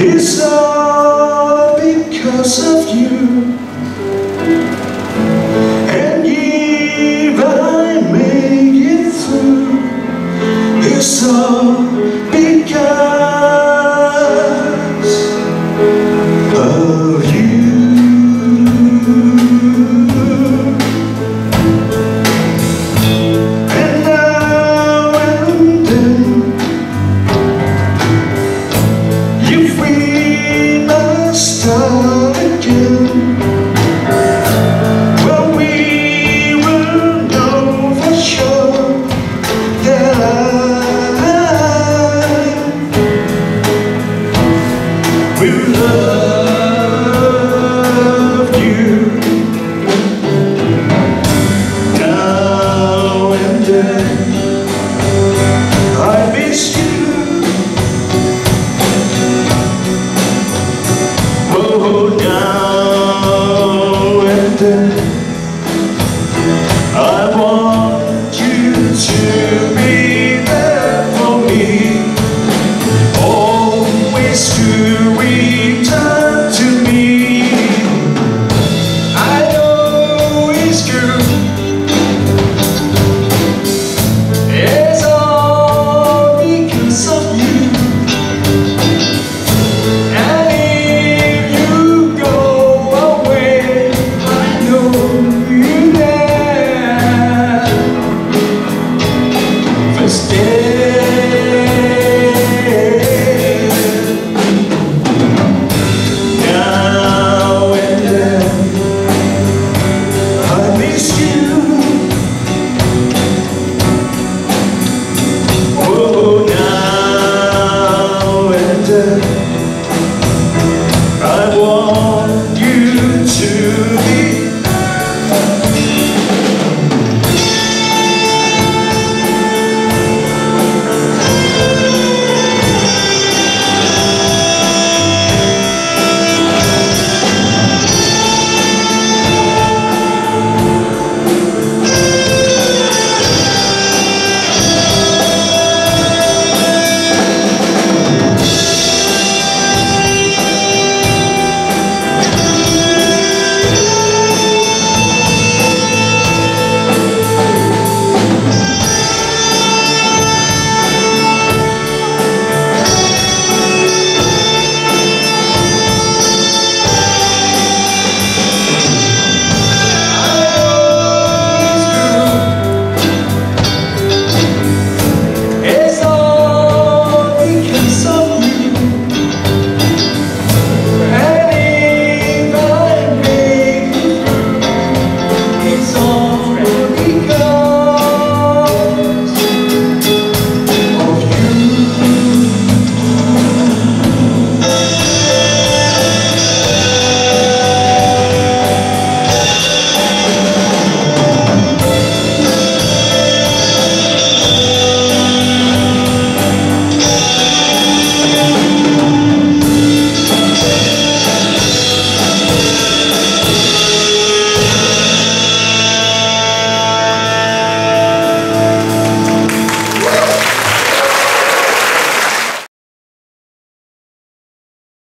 It's all because of you. It's Oh,